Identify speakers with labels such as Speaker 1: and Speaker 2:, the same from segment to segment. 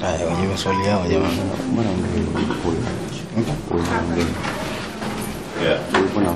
Speaker 1: Ah, Ay, oye, casualidad, oye, Buen hombre,
Speaker 2: buen hombre. Muy buen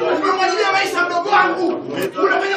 Speaker 3: Umemwagilia maisha mdogo wangu, unafanya